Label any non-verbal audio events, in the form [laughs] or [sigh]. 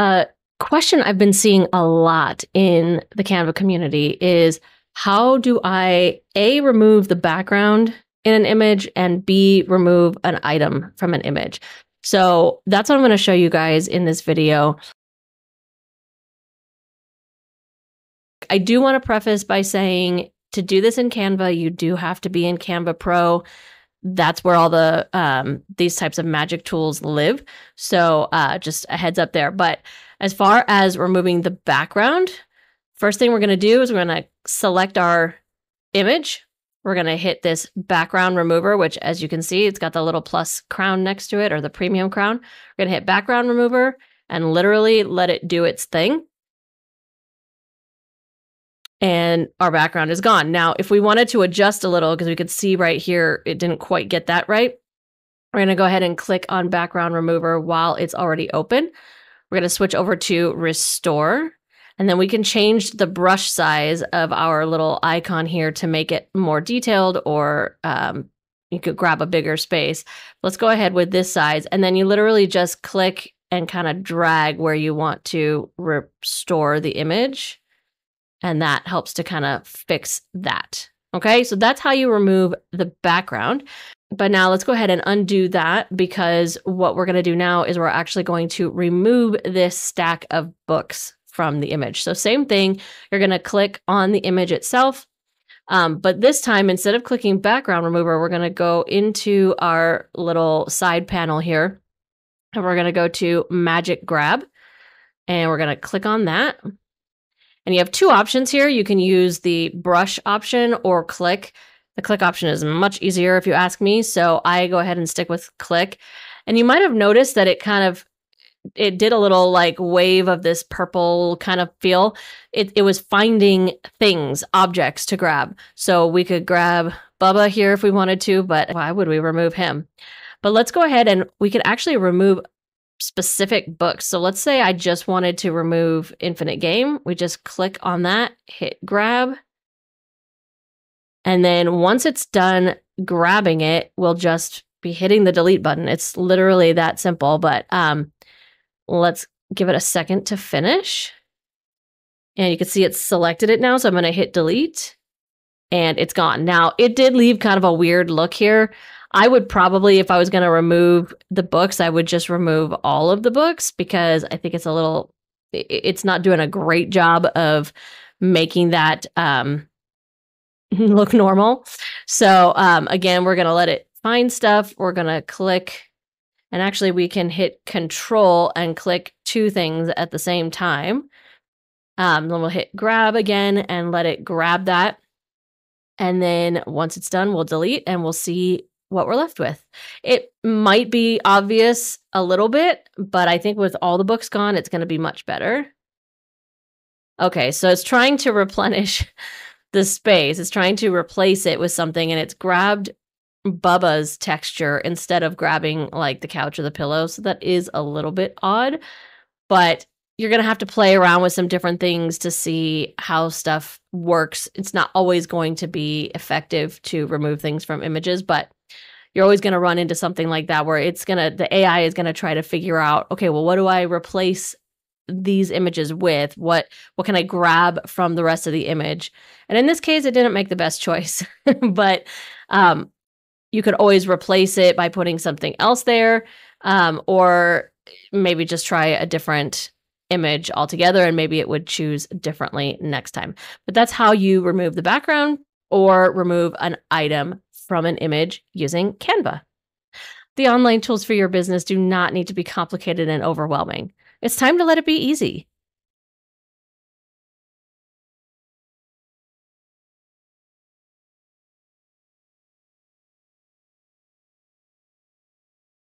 A question I've been seeing a lot in the Canva community is how do I A, remove the background in an image and B, remove an item from an image? So that's what I'm going to show you guys in this video. I do want to preface by saying to do this in Canva, you do have to be in Canva Pro. That's where all the um, these types of magic tools live. So uh, just a heads up there. But as far as removing the background, first thing we're going to do is we're going to select our image. We're going to hit this background remover, which as you can see, it's got the little plus crown next to it or the premium crown. We're going to hit background remover and literally let it do its thing and our background is gone. Now, if we wanted to adjust a little, because we could see right here, it didn't quite get that right. We're going to go ahead and click on background remover while it's already open. We're going to switch over to restore. And then we can change the brush size of our little icon here to make it more detailed or um, you could grab a bigger space. Let's go ahead with this size. And then you literally just click and kind of drag where you want to restore the image and that helps to kind of fix that. Okay, so that's how you remove the background. But now let's go ahead and undo that because what we're going to do now is we're actually going to remove this stack of books from the image. So same thing, you're going to click on the image itself. Um, but this time, instead of clicking background remover, we're going to go into our little side panel here and we're going to go to magic grab and we're going to click on that. And you have two options here. You can use the brush option or click. The click option is much easier if you ask me. So I go ahead and stick with click. And you might have noticed that it kind of it did a little like wave of this purple kind of feel. It it was finding things, objects to grab. So we could grab Bubba here if we wanted to, but why would we remove him? But let's go ahead and we could actually remove specific books. So let's say I just wanted to remove Infinite Game. We just click on that, hit grab. And then once it's done grabbing it, we'll just be hitting the delete button. It's literally that simple, but um, let's give it a second to finish. And you can see it's selected it now. So I'm going to hit delete and it's gone. Now, it did leave kind of a weird look here. I would probably, if I was going to remove the books, I would just remove all of the books because I think it's a little, it's not doing a great job of making that um, [laughs] look normal. So um, again, we're going to let it find stuff. We're going to click, and actually, we can hit Control and click two things at the same time. Um, then we'll hit grab again and let it grab that. And then once it's done, we'll delete and we'll see what we're left with. It might be obvious a little bit, but I think with all the books gone, it's going to be much better. Okay, so it's trying to replenish [laughs] the space. It's trying to replace it with something, and it's grabbed Bubba's texture instead of grabbing like the couch or the pillow. So that is a little bit odd, but you're going to have to play around with some different things to see how stuff works. It's not always going to be effective to remove things from images, but you're always going to run into something like that where it's going to the AI is going to try to figure out, okay, well what do I replace these images with? What what can I grab from the rest of the image? And in this case it didn't make the best choice. [laughs] but um you could always replace it by putting something else there um or maybe just try a different image altogether and maybe it would choose differently next time. But that's how you remove the background or remove an item from an image using Canva. The online tools for your business do not need to be complicated and overwhelming. It's time to let it be easy.